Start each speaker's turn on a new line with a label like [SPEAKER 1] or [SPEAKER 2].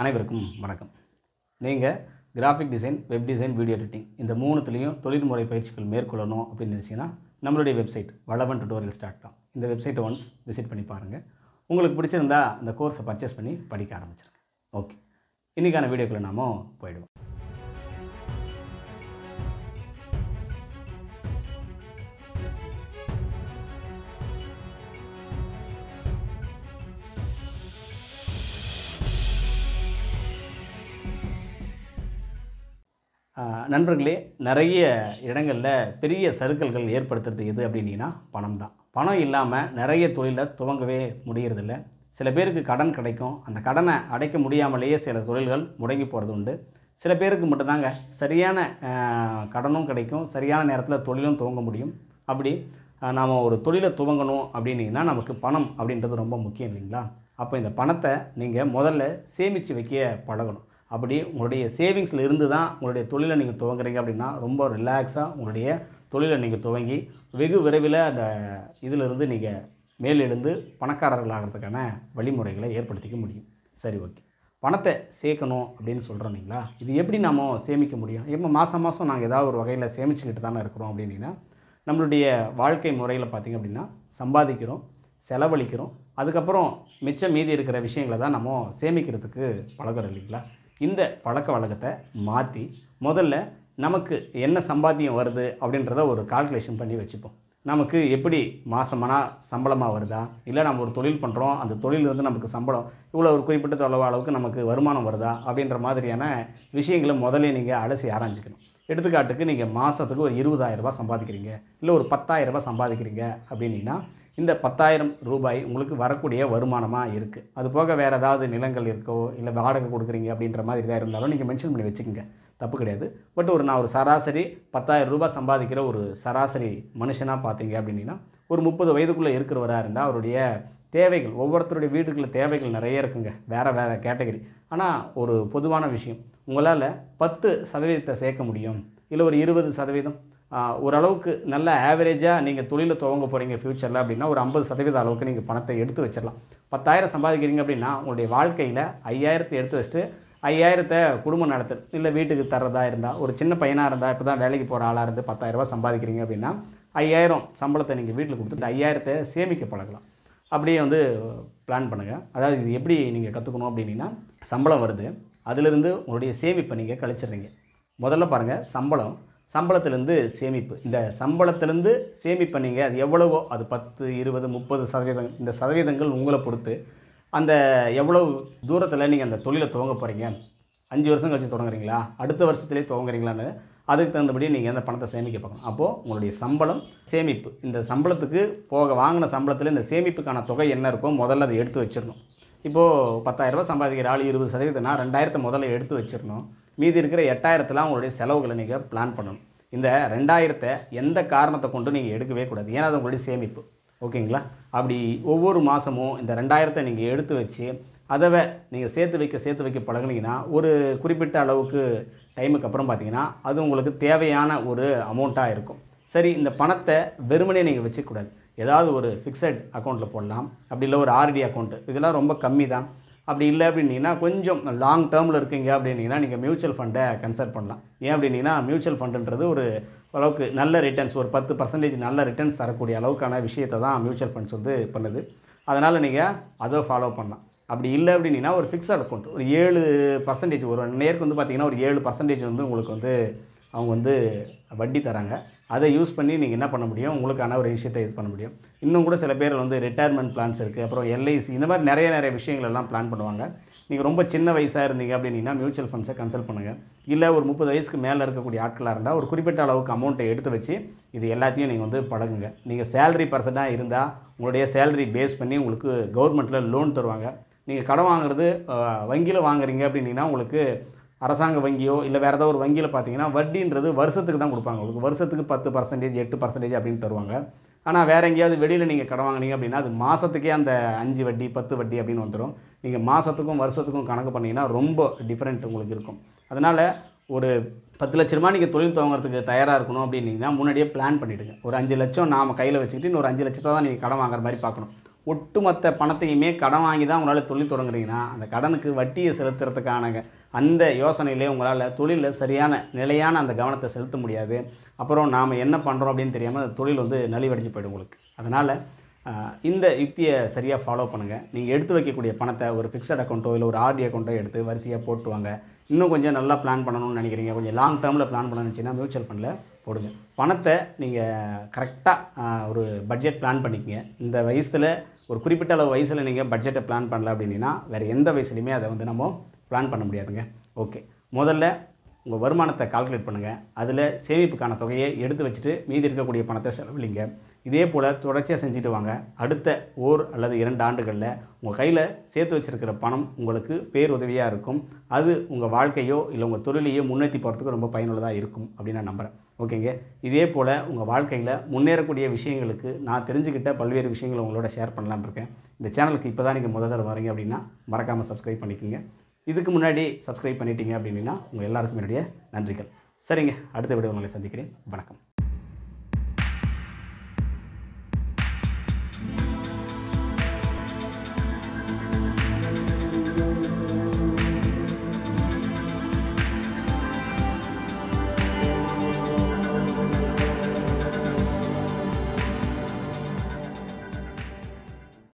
[SPEAKER 1] அனைவருக்கும் வணக்கம். நீங்கள் graphic design web design video editing இந்த மூணுத்துலேயும் தொழில்முறை பயிற்சிகள் மேற்கொள்ளணும் அப்படின்னு நினச்சிங்கன்னா நம்மளுடைய வெப்சைட் வளவன் டுட்டோரியல்ஸ் ஸ்டார்ட் ஆகும் இந்த வெப்சைட்டை ஒன்ஸ் விசிட் பண்ணி பாருங்கள் உங்களுக்கு பிடிச்சிருந்தா அந்த கோர்ஸை பர்ச்சேஸ் பண்ணி படிக்க ஆரம்பிச்சிருங்க. ஓகே இன்றைக்கான வீடியோக்குள்ளே நாம போயிடுவோம். நண்பர்களே நிறைய இடங்களில் பெரிய சறுக்கல்கள் ஏற்படுத்துறது எது அப்படின்னீங்கன்னா பணம் தான் பணம் இல்லாமல் நிறைய தொழிலை துவங்கவே முடிகிறதில்ல சில பேருக்கு கடன் கிடைக்கும். அந்த கடனை அடைக்க முடியாமலேயே சில தொழில்கள் முடங்கி போகிறது உண்டு. சில பேருக்கு மட்டும்தாங்க சரியான கடனும் கிடைக்கும். சரியான நேரத்தில் தொழிலும் துவங்க முடியும். அப்படி நாம் ஒரு தொழிலை துவங்கணும் அப்படின்னீங்கன்னா நமக்கு பணம் அப்படின்றது ரொம்ப முக்கியம் இல்லைங்களா? அப்போ இந்த பணத்தை நீங்கள் முதல்ல சேமித்து வைக்க பழகணும். அப்படி உங்களுடைய சேவிங்ஸில் இருந்து தான் உங்களுடைய தொழிலை நீங்கள் துவங்குறீங்க அப்படின்னா ரொம்ப ரிலாக்ஸாக உங்களுடைய தொழிலை நீங்கள் துவங்கி வெகு விரைவில் அந்த இதிலிருந்து நீங்கள் மேலெழுந்து பணக்காரர்களாகிறதுக்கான வழிமுறைகளை ஏற்படுத்திக்க முடியும். சரி ஓகே பணத்தை சேர்க்கணும் அப்படின்னு சொல்கிறோம் இல்லைங்களா? இது எப்படி நாம் சேமிக்க முடியும்? எப்போ மாதம் மாதம் நாங்கள் ஏதாவது ஒரு வகையில் சேமிச்சுக்கிட்டு தானே இருக்கிறோம் அப்படின்னா நம்மளுடைய வாழ்க்கை முறையில் பார்த்திங்க அப்படின்னா சம்பாதிக்கிறோம் செலவழிக்கிறோம் அதுக்கப்புறம் மிச்சம் மீதி இருக்கிற விஷயங்களை தான் நம்ம சேமிக்கிறதுக்கு பழகுறோம் இல்லைங்களா? இந்த பழக்க வழக்கத்தை மாற்றி முதல்ல நமக்கு என்ன சம்பாத்தியம் வருது அப்படின்றத ஒரு கால்குலேஷன் பண்ணி வச்சுப்போம். நமக்கு எப்படி மாதமானா சம்பளமாக வருதா? இல்லை நம்ம ஒரு தொழில் பண்ணுறோம் அந்த தொழிலிருந்து நமக்கு சம்பளம் இவ்வளோ ஒரு குறிப்பிட்ட தொலைவு அளவுக்கு நமக்கு வருமானம் வருதா? அப்படின்ற மாதிரியான விஷயங்களை முதல்ல நீங்கள் அலசி ஆராய்ஞ்சிக்கணும். எடுத்துக்காட்டுக்கு நீங்கள் மாதத்துக்கு ஒரு இருபதாயிரரூபா சம்பாதிக்கிறீங்க இல்லை ஒரு பத்தாயிரரூபா சம்பாதிக்கிறீங்க அப்படின்னா இந்த பத்தாயிரம் ரூபாய் உங்களுக்கு வரக்கூடிய வருமானமாக இருக்குது அது போக வேறு ஏதாவது நிலங்கள் இருக்கோ இல்லை வாடகை கொடுக்குறீங்க அப்படின்ற மாதிரி இதாக இருந்தாலும் நீங்கள் மென்ஷன் பண்ணி வச்சுக்கோங்க. தப்பு கிடையாது. பட் ஒரு நான் ஒரு சராசரி பத்தாயிரம் ரூபாய் சம்பாதிக்கிற ஒரு சராசரி மனுஷனாக பார்த்தீங்க அப்படின்னா ஒரு முப்பது வயதுக்குள்ளே இருக்கிறவராக இருந்தால் அவருடைய தேவைகள் ஒவ்வொருத்தருடைய வீட்டுக்குள்ள தேவைகள் நிறைய இருக்குங்க. வேறு வேறு கேட்டகரி. ஆனால் ஒரு பொதுவான விஷயம் உங்களால் பத்து சதவீதத்தை சேர்க்க முடியும். இல்லை ஒரு இருபது சதவீதம். ஓரளவுக்கு நல்ல ஆவரேஜாக நீங்கள் தொழிலை துவங்க போகிறீங்க ஃப்யூச்சரில் அப்படின்னா ஒரு ஐம்பது சதவீத அளவுக்கு நீங்கள் பணத்தை எடுத்து வச்சிடலாம். பத்தாயிரம் சம்பாதிக்கிறீங்க அப்படின்னா உங்களுடைய வாழ்க்கையில் ஐயாயிரத்தை எடுத்து வச்சுட்டு ஐயாயிரத்தை குடும்பம் நடத்து. இல்லை வீட்டுக்கு தர்றதா இருந்தால் ஒரு சின்ன பையனாக இருந்தால் இப்போ தான் வேலைக்கு போகிற ஆளாக இருந்து பத்தாயிரம் சம்பாதிக்கிறீங்க அப்படின்னா ஐயாயிரம் சம்பளத்தை நீங்கள் வீட்டில் கொடுத்துட்டு ஐயாயிரத்தை சேமிக்க பழகலாம். அப்படியே வந்து பிளான் பண்ணுங்கள் அதாவது இது எப்படி நீங்கள் கற்றுக்கணும் அப்படின்னா சம்பளம் வருது. அதிலிருந்து உங்களுடைய சேமிப்பை நீங்கள் கழிச்சிடுறீங்க. முதல்ல பாருங்கள் சம்பளம். சம்பளத்திலேருந்து சேமிப்பு. இந்த சம்பளத்திலேருந்து சேமிப்பை நீங்கள் அது எவ்வளவோ அது பத்து இருபது முப்பது சதவீதம் இந்த சதவீதங்கள் உங்களை பொறுத்து அந்த எவ்வளவு தூரத்தில் நீங்கள் அந்த தொழிலை துவங்க போகிறீங்க அஞ்சு வருஷம் கழித்து தொடங்குறீங்களா? அடுத்த வருஷத்துலேயே துவங்குறீங்களான்னு அதுக்கு தகுந்தபடி நீங்கள் அந்த பணத்தை சேமிக்க பார்க்கணும். அப்போது உங்களுடைய சம்பளம் சேமிப்பு. இந்த சம்பளத்துக்கு போக வாங்கின சம்பளத்தில் இந்த சேமிப்புக்கான தொகை என்ன இருக்கோ முதல்ல அதை எடுத்து வச்சிடணும் இப்போது பத்தாயிரரூபா சம்பாதிக்கிற ஆள் இருபது சதவீதம்னா ரெண்டாயிரத்தை முதல்ல எடுத்து வச்சிடணும் மீதி இருக்கிற எட்டாயிரத்தில் உங்களுடைய செலவுகளை நீங்கள் பிளான் பண்ணணும். இந்த ரெண்டாயிரத்தை எந்த காரணத்தை கொண்டு நீங்கள் எடுக்கவே கூடாது. ஏன்னா அது உங்களுடைய சேமிப்பு. ஓகேங்களா? அப்படி ஒவ்வொரு மாதமும் இந்த ரெண்டாயிரத்தை நீங்கள் எடுத்து வச்சு அதவை நீங்கள் சேர்த்து வைக்க சேர்த்து வைக்க பழகுனீங்கன்னா ஒரு குறிப்பிட்ட அளவுக்கு டைமுக்கு அப்புறம் பார்த்தீங்கன்னா அது உங்களுக்கு தேவையான ஒரு அமௌண்ட்டாக இருக்கும். சரி இந்த பணத்தை வெறுமனே நீங்கள் வச்சுக்கூடாது ஏதாவது ஒரு ஃபிக்ஸட் அக்கௌண்ட்டில் போடலாம். அப்படி இல்லை ஒரு ஆர்டி அக்கௌண்ட்டு இதெல்லாம் ரொம்ப கம்மி தான் அப்படி இல்லை அப்படின்னீங்கன்னா கொஞ்சம் லாங் டேர்மில் இருக்கீங்க அப்படின்னீங்கன்னா நீங்கள் மியூச்சுவல் ஃபண்டை கன்சல்ட் பண்ணலாம். ஏன் அப்படின்னீங்கன்னா மியூச்சுவல் ஃபண்டுன்றது ஒரு அளவுக்கு நல்ல ரிட்டர்ன்ஸ் ஒரு பத்து பர்சன்டேஜ் நல்ல ரிட்டர்ன்ஸ் தரக்கூடிய அளவுக்கான விஷயத்தை தான் மியூச்சுவல் ஃபண்ட்ஸ் வந்து பண்ணுது. அதனால் நீங்கள் அதை ஃபாலோ பண்ணலாம். அப்படி இல்லை அப்படின்னா ஒரு ஃபிக்ஸட் அக்கௌண்ட் ஒரு ஏழு பர்சன்டேஜ் ஒரு நேருக்கு வந்து பார்த்தீங்கன்னா ஒரு ஏழு பர்சன்டேஜ் வந்து உங்களுக்கு வந்து அவங்க வந்து வட்டி தராங்க. அதை யூஸ் பண்ணி நீங்கள் என்ன பண்ண முடியும்? உங்களுக்கான ஒரு விஷயத்தை இது பண்ண முடியும். இன்னும் கூட சில பேர் வந்து ரிட்டையர்மெண்ட் பிளான்ஸ் இருக்குது அப்புறம் எல்ஐசி இந்த மாதிரி நிறைய நிறைய விஷயங்கள் எல்லாம் பிளான் பண்ணுவாங்க. நீங்கள் ரொம்ப சின்ன வயசாக இருந்தீங்க அப்படின்னா மியூச்சுவல் ஃபண்ட்ஸை கன்சல்ட் பண்ணுங்கள் இல்லை ஒரு முப்பது வயசுக்கு மேலே இருக்கக்கூடிய ஆட்களாக இருந்தால் ஒரு குறிப்பிட்ட அளவுக்கு அமௌண்ட்டை எடுத்து வச்சு இது எல்லாத்தையும் நீங்கள் வந்து பழகுங்க. நீங்கள் சேலரி பர்சனாக இருந்தால் உங்களுடைய சேலரி பேஸ் பண்ணி உங்களுக்கு கவர்மெண்ட்டில் லோன் தருவாங்க. நீங்கள் கடன் வாங்குறது வங்கியில் வாங்குறீங்க அப்படின்னா உங்களுக்கு அரசாங்க வங்கியோ இல்லை வேறு ஏதாவது ஒரு வங்கியில் பார்த்தீங்கன்னா வட்டின்றது வருஷத்துக்கு தான் கொடுப்பாங்க. உங்களுக்கு வருஷத்துக்கு பத்து பர்சன்டேஜ் எட்டு பர்சன்டேஜ் அப்படின்னு தருவாங்க. ஆனால் வேறு எங்கேயாவது வெளியில் நீங்கள் கடன் வாங்குனீங்க அப்படின்னா அது மாதத்துக்கே அந்த அஞ்சு வட்டி பத்து வட்டி அப்படின்னு வந்துடும் நீங்கள் மாதத்துக்கும் வருஷத்துக்கும் கணக்கு பண்ணிங்கன்னா ரொம்ப டிஃப்ரெண்ட் உங்களுக்கு இருக்கும். அதனால் ஒரு பத்து லட்ச ரூபா நீங்கள் தொழில் துவங்குறதுக்கு தயாராக இருக்கணும் அப்படின்னீங்கன்னா முன்னாடியே பிளான் பண்ணிவிடுங்க ஒரு அஞ்சு லட்சம் நாம் கையில் வச்சுக்கிட்டு இன்னொரு அஞ்சு லட்சத்தை தான் நீங்கள் கடன் வாங்குற மாதிரி பார்க்கணும். ஒட்டுமொத்த பணத்தையுமே கடன் வாங்கி தான் உங்களால் தொழில் தொடங்குறீங்கன்னா அந்த கடனுக்கு வட்டியை செலுத்துறதுக்கான அந்த யோசனையிலே உங்களால் தொழிலில் சரியான நிலையான அந்த கவனத்தை செலுத்த முடியாது. அப்புறம் நாம் என்ன பண்ணுறோம் அப்படின்னு தெரியாமல் அந்த தொழில் வந்து நலிவடைஞ்சு போயிடும் உங்களுக்கு. அதனால் இந்த யுக்தியை சரியாக ஃபாலோ பண்ணுங்கள் நீங்கள் எடுத்து வைக்கக்கூடிய பணத்தை ஒரு ஃபிக்ஸட் அக்கௌண்ட்டோ இல்லை ஒரு ஆர்டி அக்கௌண்ட்டோ எடுத்து வரிசையாக போட்டு வாங்க. இன்னும் கொஞ்சம் நல்லா பிளான் பண்ணணும்னு நினைக்கிறீங்க. கொஞ்சம் லாங் டேர்மில் பிளான் பண்ணணும்னு நினச்சிங்கன்னா மியூச்சுவல் ஃபண்டில் போடுங்க. பணத்தை நீங்கள் கரெக்டாக ஒரு பட்ஜெட் பிளான் பண்ணிக்கங்க. இந்த வயசில் ஒரு குறிப்பிட்ட அளவு வயசில் நீங்கள் பட்ஜெட்டை பிளான் பண்ணல அப்படின்னா வேறு எந்த வயசுலையுமே அதை வந்து நம்ம பிளான் பண்ண முடியாதுங்க. ஓகே முதல்ல உங்கள் வருமானத்தை கால்குலேட் பண்ணுங்கள் அதில் சேமிப்புக்கான தொகையை எடுத்து வச்சுட்டு மீதி இருக்கக்கூடிய பணத்தை செலவழிங்க இதே போல் தொடர்ச்சியாக செஞ்சுட்டு வாங்க. அடுத்த ஓர் அல்லது இரண்டு ஆண்டுகளில் உங்கள் கையில் சேர்த்து வச்சிருக்கிற பணம் உங்களுக்கு பேருதவியாக இருக்கும். அது உங்கள் வாழ்க்கையோ இல்லை உங்கள் தொழிலையோ முன்னேற்றி போகிறதுக்கு ரொம்ப பயனுள்ளதாக இருக்கும் அப்படின்னு நான் நம்புகிறேன் ஓகேங்க? இதே போல் உங்கள் வாழ்க்கையில் முன்னேறக்கூடிய விஷயங்களுக்கு நான் தெரிஞ்சுக்கிட்ட பல்வேறு விஷயங்களை உங்களோட ஷேர் பண்ணலாம்னு இருக்கேன். இந்த சேனலுக்கு இப்போ தான் நீங்கள் முதல் தடவை வரீங்க அப்படின்னா மறக்காமல் சப்ஸ்கிரைப் பண்ணிக்கோங்க. இதுக்கு முன்னாடி சப்ஸ்கிரைப் பண்ணிட்டீங்க அப்படின்னா உங்கள் எல்லாருக்கும் என்னுடைய நன்றிகள். சரிங்க அடுத்த விட உங்களை சந்திக்கிறேன். வணக்கம்.